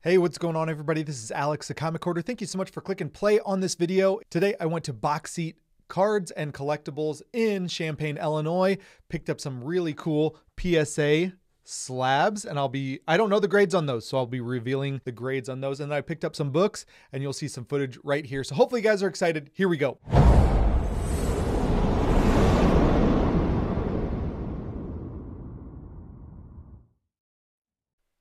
Hey, what's going on, everybody? This is Alex, the Comic Hoarder. Thank you so much for clicking play on this video. Today, I went to Boxseat Cards and Collectibles in Champaign, Illinois. Picked up some really cool PSA slabs, and I'll be, I don't know the grades on those, so I'll be revealing the grades on those. And then I picked up some books, and you'll see some footage right here. So hopefully, you guys are excited. Here we go.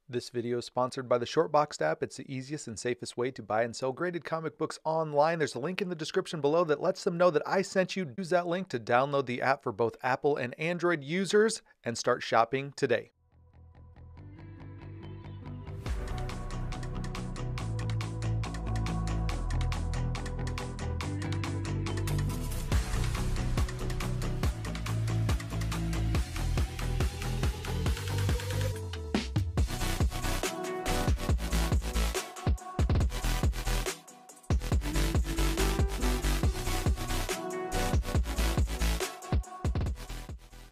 This video is sponsored by the Shortboxed app. It's the easiest and safest way to buy and sell graded comic books online. There's a link in the description below that lets them know that I sent you. Use that link to download the app for both Apple and Android users and start shopping today.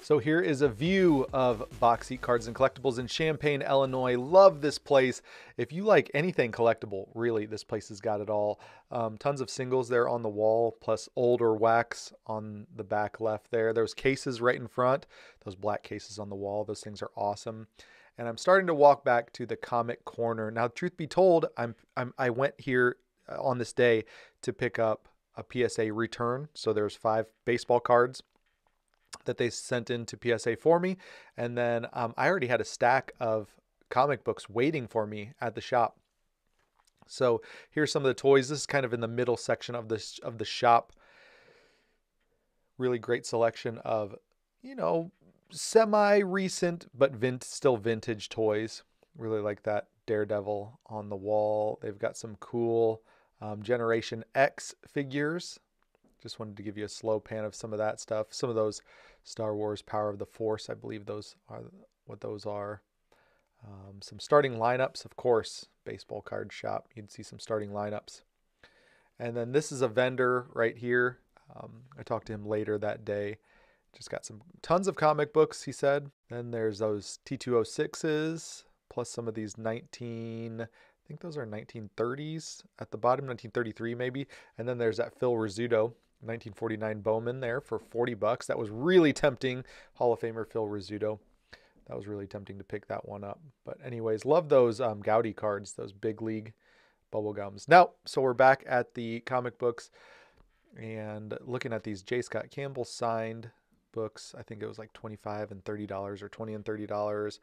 So here is a view of Boxseat Cards and Collectibles in Champaign, Illinois. Love this place. If you like anything collectible, really, this place has got it all. Um, tons of singles there on the wall, plus older wax on the back left there. There's cases right in front, those black cases on the wall. Those things are awesome. And I'm starting to walk back to the comic corner. Now, truth be told, I'm, I'm I went here uh, on this day to pick up a PSA return. So there's five baseball cards that they sent into PSA for me. And then um, I already had a stack of comic books waiting for me at the shop. So here's some of the toys. This is kind of in the middle section of this of the shop. Really great selection of, you know, semi-recent but vint- still vintage toys. Really like that Daredevil on the wall. They've got some cool um, Generation X figures just wanted to give you a slow pan of some of that stuff. Some of those Star Wars Power of the Force, I believe those are what those are. Um, some starting lineups, of course, baseball card shop. You'd see some starting lineups. And then this is a vendor right here. Um, I talked to him later that day. Just got some tons of comic books, he said. Then there's those T206s, plus some of these 19, I think those are 1930s at the bottom, 1933 maybe. And then there's that Phil Rizzuto 1949 Bowman there for 40 bucks. That was really tempting. Hall of Famer Phil Rizzuto. That was really tempting to pick that one up. But anyways, love those um, cards, those big league bubble gums. Now, so we're back at the comic books and looking at these J. Scott Campbell signed books. I think it was like 25 and $30 or 20 and $30.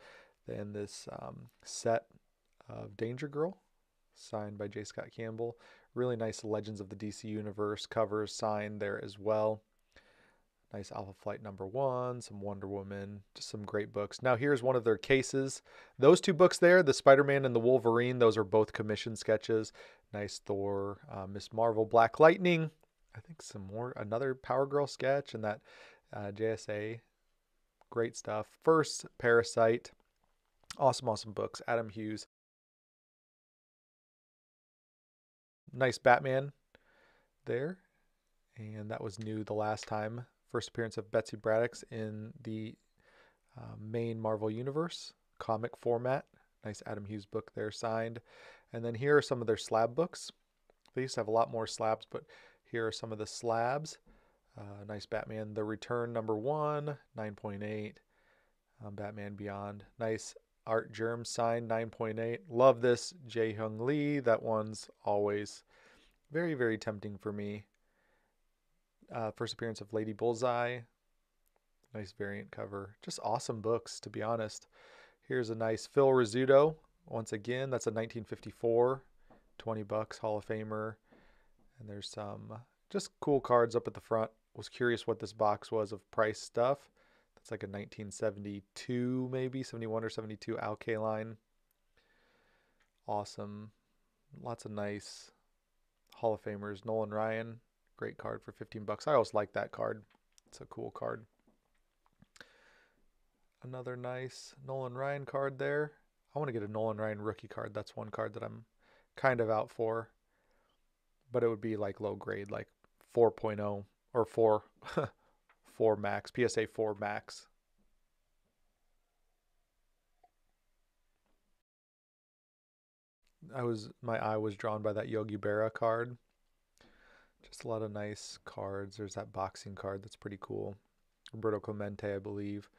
Then this um, set of Danger Girl signed by J. Scott Campbell. Really nice Legends of the DC Universe covers signed there as well. Nice Alpha Flight number one, some Wonder Woman, just some great books. Now, here's one of their cases. Those two books there, the Spider Man and the Wolverine, those are both commission sketches. Nice Thor, uh, Ms. Marvel, Black Lightning. I think some more, another Power Girl sketch, and that uh, JSA. Great stuff. First, Parasite. Awesome, awesome books. Adam Hughes. Nice Batman there. And that was new the last time. First appearance of Betsy Braddock's in the uh, main Marvel Universe comic format. Nice Adam Hughes book there signed. And then here are some of their slab books. They used to have a lot more slabs, but here are some of the slabs. Uh, nice Batman The Return number one, 9.8. Um, Batman Beyond. Nice Artgerm sign 9.8. Love this. Jae Hyung Lee. That one's always very, very tempting for me. Uh, first appearance of Lady Bullseye. Nice variant cover. Just awesome books, to be honest. Here's a nice Phil Rizzuto. Once again, that's a 1954. 20 bucks, Hall of Famer. And there's some just cool cards up at the front. Was curious what this box was of price stuff. It's like a 1972, maybe 71 or 72 Alkaline. Awesome. Lots of nice Hall of Famers. Nolan Ryan, great card for 15 bucks. I always like that card. It's a cool card. Another nice Nolan Ryan card there. I want to get a Nolan Ryan rookie card. That's one card that I'm kind of out for. But it would be like low grade, like 4.0 or 4 4 max, PSA 4 max. I was my eye was drawn by that Yogi Berra card. Just a lot of nice cards. There's that boxing card that's pretty cool. Roberto Clemente, I believe.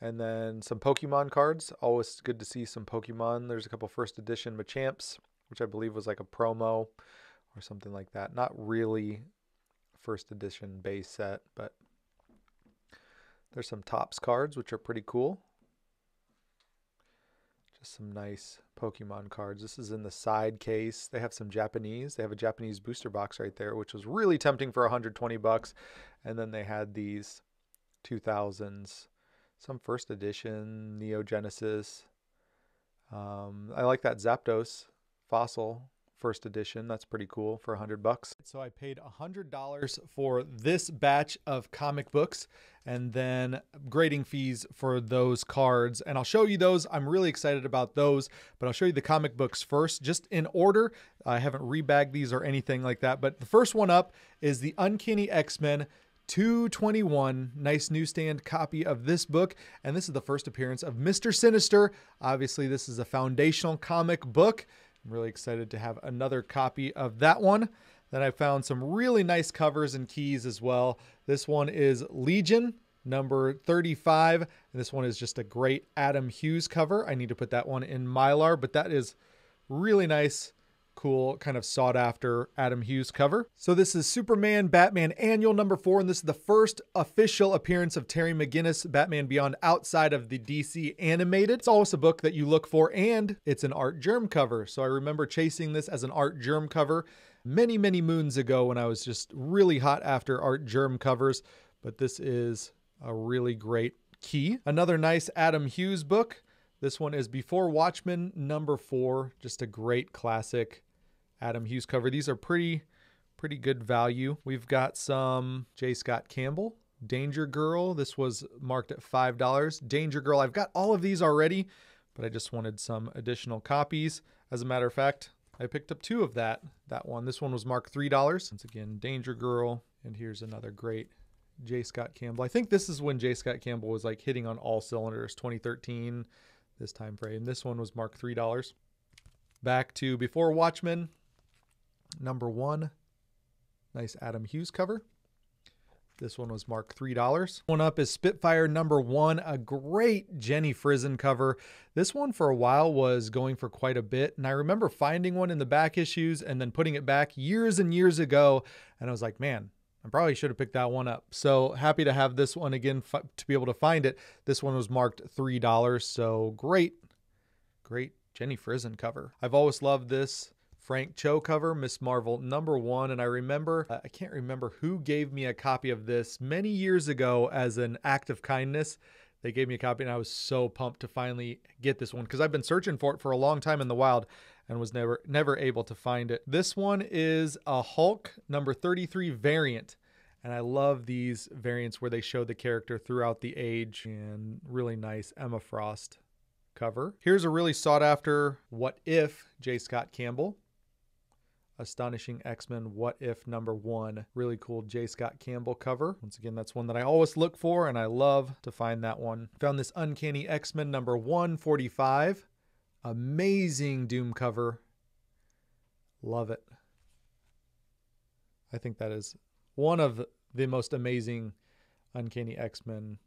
And then some Pokemon cards. Always good to see some Pokemon. There's a couple first edition Machamps, which I believe was like a promo or something like that. Not really first edition base set, but there's some Topps cards, which are pretty cool. Just some nice Pokemon cards. This is in the side case. They have some Japanese. They have a Japanese booster box right there, which was really tempting for 120 bucks. And then they had these 2000s, some first edition Neo Genesis. Um, I like that Zapdos fossil first edition. That's pretty cool for a hundred bucks. So I paid a hundred dollars for this batch of comic books and then grading fees for those cards. And I'll show you those. I'm really excited about those, but I'll show you the comic books first, just in order. I haven't rebagged these or anything like that. But the first one up is the Uncanny X-Men 221 nice newsstand copy of this book and this is the first appearance of Mr. Sinister. Obviously this is a foundational comic book I'm really excited to have another copy of that one. Then I found some really nice covers and keys as well. This one is Legion number 35. And this one is just a great Adam Hughes cover. I need to put that one in Mylar, but that is really nice cool, kind of sought after Adam Hughes cover. So this is Superman Batman Annual number four, and this is the first official appearance of Terry McGinnis Batman Beyond outside of the DC animated. It's always a book that you look for, and it's an Artgerm cover. So I remember chasing this as an Artgerm cover many, many moons ago when I was just really hot after Artgerm covers. But this is a really great key. Another nice Adam Hughes book. This one is Before Watchmen number four, just a great classic Adam Hughes cover. These are pretty pretty good value. We've got some J. Scott Campbell, Danger Girl. This was marked at $5. Danger Girl, I've got all of these already, but I just wanted some additional copies. As a matter of fact, I picked up two of that. That one. This one was marked $3. Once again, Danger Girl. And here's another great J. Scott Campbell. I think this is when J. Scott Campbell was like hitting on all cylinders, 2013, this time frame. This one was marked $3. Back to Before Watchmen, number one. Nice Adam Hughes cover. This one was marked $3. One up is Spitfire number one, a great Jenny Frison cover. This one for a while was going for quite a bit. And I remember finding one in the back issues and then putting it back years and years ago. And I was like, man, I probably should have picked that one up. So happy to have this one again to be able to find it. This one was marked $3. So great, great Jenny Frison cover. I've always loved this Frank Cho cover, Ms. Marvel number one. And I remember, I can't remember who gave me a copy of this many years ago as an act of kindness. They gave me a copy, and I was so pumped to finally get this one because I've been searching for it for a long time in the wild and was never never able to find it. This one is a Hulk number 33 variant. And I love these variants where they show the character throughout the age and really nice Emma Frost cover. Here's a really sought after What If J. Scott Campbell. Astonishing X-Men What If number one. Really cool J. Scott Campbell cover. Once again, that's one that I always look for and I love to find that one. Found this Uncanny X-Men number 145. Amazing Doom cover. Love it. I think that is one of the most amazing Uncanny X-Men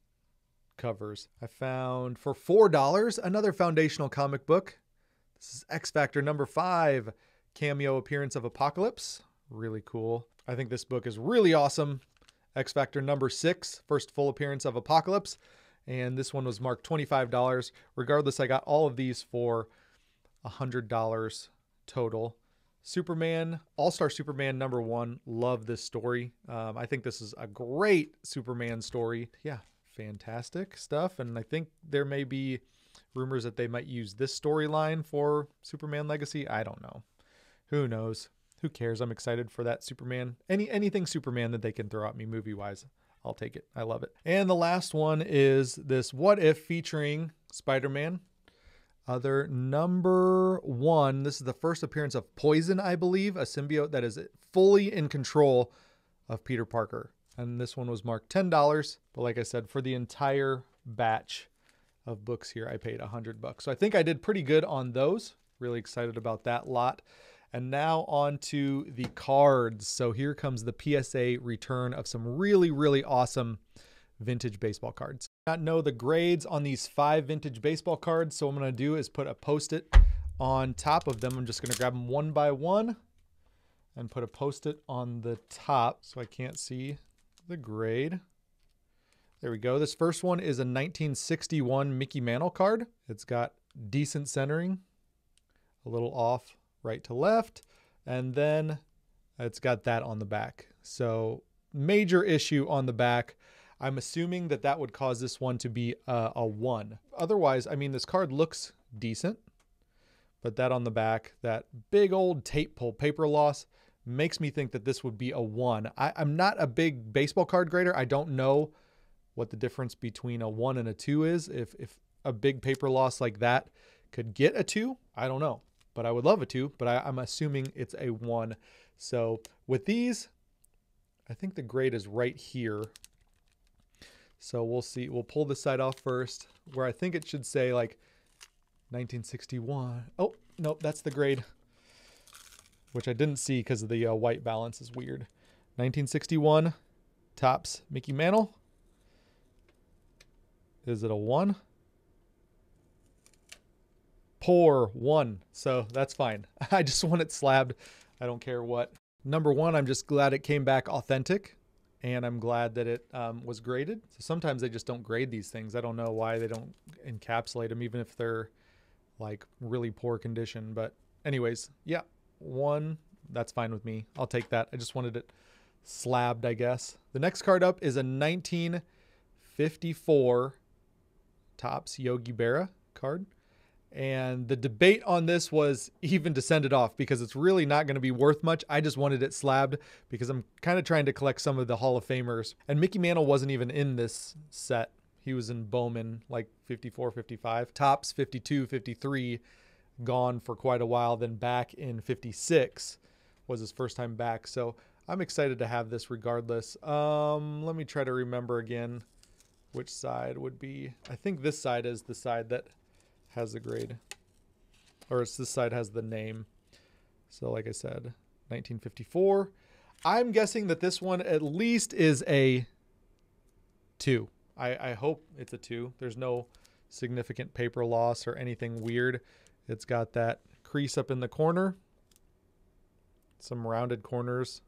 covers. I found for $4 another foundational comic book. This is X Factor number five cameo appearance of Apocalypse. Really cool. I think this book is really awesome. X Factor number six, first full appearance of Apocalypse. And this one was marked $25. Regardless, I got all of these for $100 total. Superman, All Star Superman number one. Love this story. Um, I think this is a great Superman story. Yeah, fantastic stuff. And I think there may be rumors that they might use this storyline for Superman Legacy. I don't know. Who knows? Who cares? I'm excited for that Superman. Any anything Superman that they can throw at me movie wise, I'll take it. I love it. And the last one is this What If featuring Spider-Man. Other number one. This is the first appearance of Poison, I believe, a symbiote that is fully in control of Peter Parker. And this one was marked $10. But like I said, for the entire batch of books here, I paid 100 bucks. So I think I did pretty good on those Really excited about that lot. And now on to the cards. So here comes the PSA return of some really, really awesome vintage baseball cards. I not know the grades on these five vintage baseball cards. So what I'm going to do is put a post-it on top of them. I'm just going to grab them one by one and put a post-it on the top so I can't see the grade. There we go. This first one is a 1961 Mickey Mantle card. It's got decent centering, a little off right to left, and then it's got that on the back. So major issue on the back. I'm assuming that that would cause this one to be a, a one. Otherwise, I mean, this card looks decent, but that on the back, that big old tape pull paper loss makes me think that this would be a one. I, am not a big baseball card grader. I don't know what the difference between a one and a two is. If if a big paper loss like that could get a two, I don't know. But I would love a two, but I, I'm assuming it's a one. So with these, I think the grade is right here. So we'll see. We'll pull this side off first, where I think it should say like 1961. Oh, nope, that's the grade which I didn't see because of the uh, white balance is weird. 1961 Topps Mickey Mantle. Is it a one? Poor one. So that's fine. I just want it slabbed. I don't care what. Number one, I'm just glad it came back authentic and I'm glad that it um, was graded. So sometimes they just don't grade these things. I don't know why they don't encapsulate them, even if they're like really poor condition. But anyways, yeah, one. That's fine with me. I'll take that. I just wanted it slabbed, I guess. The next card up is a 1954 Topps Yogi Berra card. And the debate on this was even to send it off because it's really not going to be worth much. I just wanted it slabbed because I'm kind of trying to collect some of the Hall of Famers. And Mickey Mantle wasn't even in this set. He was in Bowman like 54, 55, Topps 52, 53, gone for quite a while, then back in 56 was his first time back. So I'm excited to have this regardless. Um, let me try to remember again which side would be. I think this side is the side that has the grade. Or it's this side has the name. So like I said, 1954. I'm guessing that this one at least is a 2. I, I hope it's a 2. There's no significant paper loss or anything weird. It's got that crease up in the corner, some rounded corners,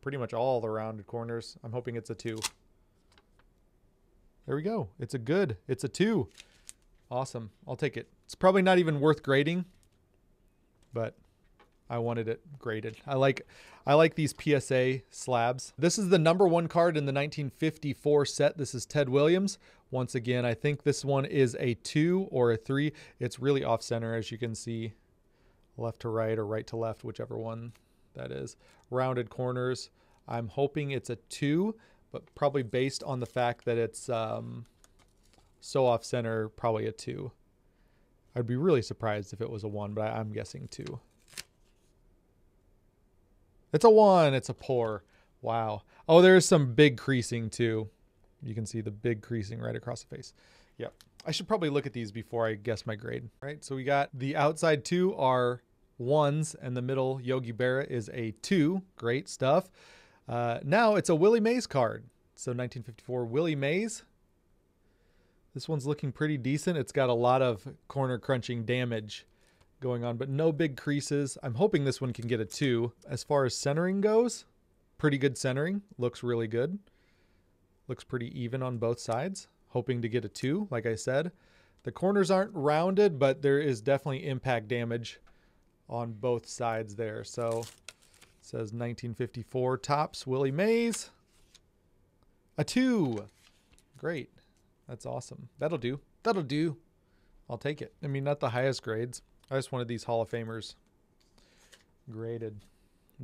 pretty much all the rounded corners. I'm hoping it's a two. There we go. It's a good. It's a two. Awesome. I'll take it. It's probably not even worth grading, but I wanted it graded. I like I like these PSA slabs. This is the number one card in the 1954 set. This is Ted Williams. Once again, I think this one is a two or a three. It's really off center as you can see, left to right or right to left, whichever one that is. Rounded corners. I'm hoping it's a two, but probably based on the fact that it's um, so off center, probably a two. I'd be really surprised if it was a one, but I, I'm guessing two. It's a one. It's a poor. Wow. Oh, there's some big creasing too. You can see the big creasing right across the face. Yep. I should probably look at these before I guess my grade. Right. So we got the outside two are ones and the middle Yogi Berra is a two. Great stuff. Uh, now it's a Willie Mays card. So 1954 Willie Mays. This one's looking pretty decent. It's got a lot of corner crunching damage going on, but no big creases. I'm hoping this one can get a two. As far as centering goes, pretty good centering. Looks really good. Looks pretty even on both sides. Hoping to get a two, like I said. The corners aren't rounded, but there is definitely impact damage on both sides there. So says 1954 Topps, Willie Mays. A two. Great. That's awesome. That'll do. That'll do. I'll take it. I mean, not the highest grades. I just wanted these Hall of Famers graded.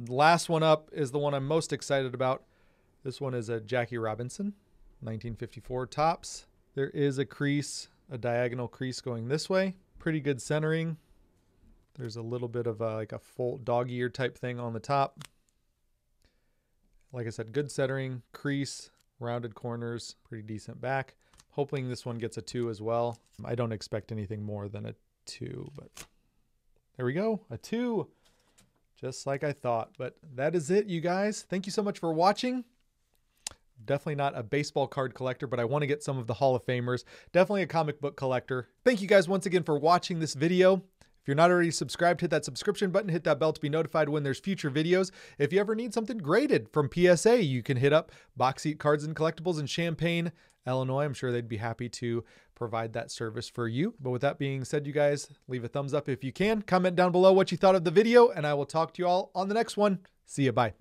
last one up is the one I'm most excited about. This one is a Jackie Robinson, 1954 Topps. There is a crease, a diagonal crease going this way. Pretty good centering. There's a little bit of a, like a full dog ear type thing on the top. Like I said, good centering, crease, rounded corners, pretty decent back. Hoping this one gets a two as well. I don't expect anything more than a two, but There we go. A two. Just like I thought. But that is it, you guys. Thank you so much for watching. Definitely not a baseball card collector, but I want to get some of the Hall of Famers. Definitely a comic book collector. Thank you guys once again for watching this video. If you're not already subscribed, hit that subscription button, hit that bell to be notified when there's future videos. If you ever need something graded from PSA, you can hit up Boxseat Cards and Collectibles in Champaign, Illinois. I'm sure they'd be happy to provide that service for you. But with that being said, you guys, leave a thumbs up if you can. Comment down below what you thought of the video, and I will talk to you all on the next one. See you. Bye.